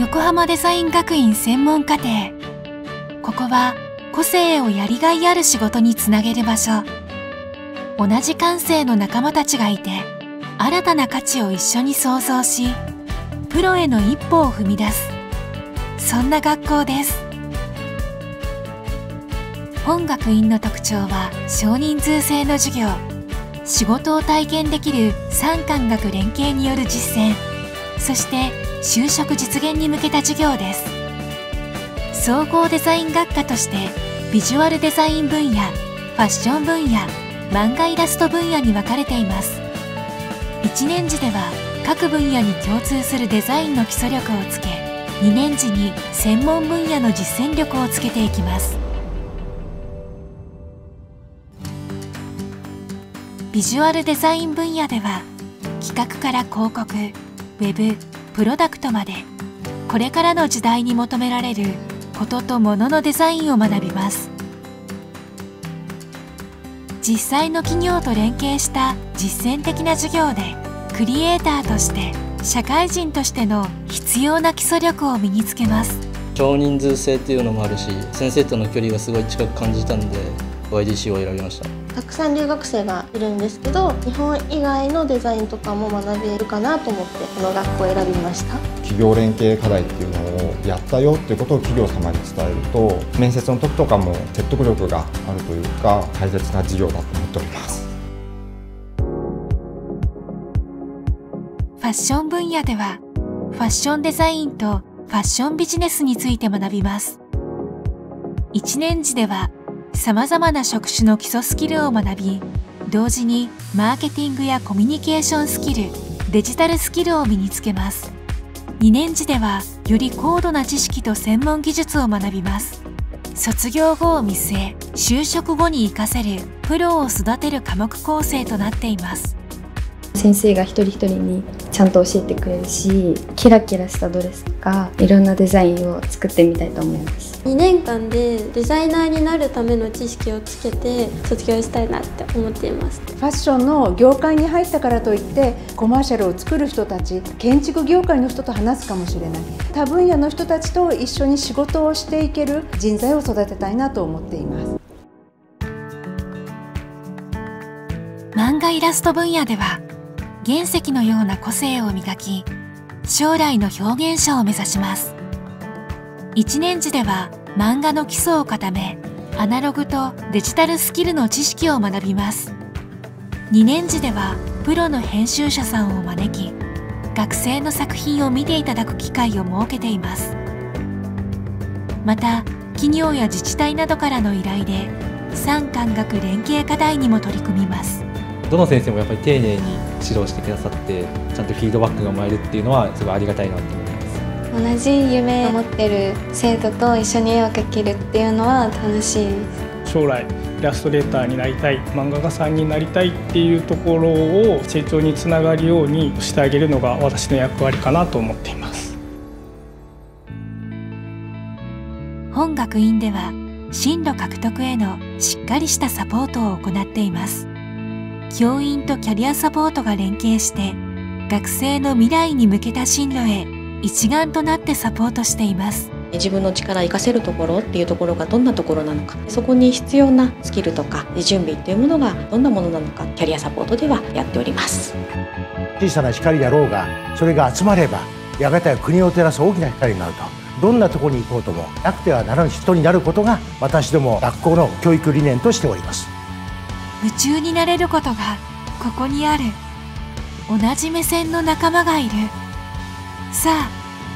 横浜デザイン学院専門課程。ここは個性をやりがいある仕事につなげる場所。同じ感性の仲間たちがいて新たな価値を一緒に創造しプロへの一歩を踏み出す。そんな学校です。本学院の特徴は少人数制の授業。仕事を体験できる産官学連携による実践。そして就職実現に向けた授業です。総合デザイン学科としてビジュアルデザイン分野ファッション分野漫画イラスト分野に分かれています。1年次では各分野に共通するデザインの基礎力をつけ2年次に専門分野の実践力をつけていきます。ビジュアルデザイン分野では企画から広告ウェブプロダクトまでこれからの時代に求められることと物のデザインを学びます。実際の企業と連携した実践的な授業でクリエイターとして社会人としての必要な基礎力を身につけます。少人数制っていうのもあるし先生との距離がすごい近く感じたんで YDC を選びました。たくさん留学生がいるんですけど日本以外のデザインとかも学べるかなと思ってこの学校を選びました。企業連携課題っていうのをやったよっていうことを企業様に伝えると面接の時とかも説得力があるというか大切な事業だと思っております。ファッション分野ではファッションデザインとファッションビジネスについて学びます。1年次では様々な職種の基礎スキルを学び同時にマーケティングやコミュニケーションスキルデジタルスキルを身につけます。2年次ではより高度な知識と専門技術を学びます。卒業後を見据え就職後に活かせるプロを育てる科目構成となっています。先生が一人一人にちゃんと教えてくれるしキラキラしたドレスとかいろんなデザインを作ってみたいと思います。2年間でデザイナーになるための知識をつけて卒業したいなって思っています。ファッションの業界に入ったからといってコマーシャルを作る人たち建築業界の人と話すかもしれない。他分野の人たちと一緒に仕事をしていける人材を育てたいなと思っています。漫画イラスト分野では原石のような個性を磨き将来の表現者を目指します。1年次では漫画の基礎を固めアナログとデジタルスキルの知識を学びます。2年次ではプロの編集者さんを招き学生の作品を見ていただく機会を設けています。また企業や自治体などからの依頼で産官学連携課題にも取り組みます。どの先生もやっぱり丁寧に指導してくださってちゃんとフィードバックがもらえるっていうのはすごいありがたいなと思います。同じ夢を持ってる生徒と一緒に絵を描けるっていうのは楽しいです。将来イラストレーターになりたい漫画家さんになりたいっていうところを成長につながるようにしてあげるのが私の役割かなと思っています。本学院では進路獲得へのしっかりしたサポートを行っています教員とキャリアサポートが連携して学生の未来に向けた進路へ一丸となってサポートしています。自分の力を生かせるところっていうところがどんなところなのか。そこに必要なスキルとか準備っていうものがどんなものなのかキャリアサポートではやっております。小さな光だろうがそれが集まればやがては国を照らす大きな光になると。どんなところに行こうともなくてはならぬ人になることが私ども学校の教育理念としております夢中になれることがここにある。同じ目線の仲間がいる。さあ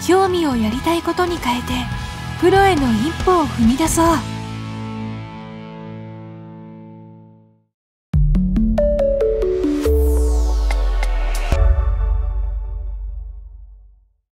興味をやりたいことに変えてプロへの一歩を踏み出そう。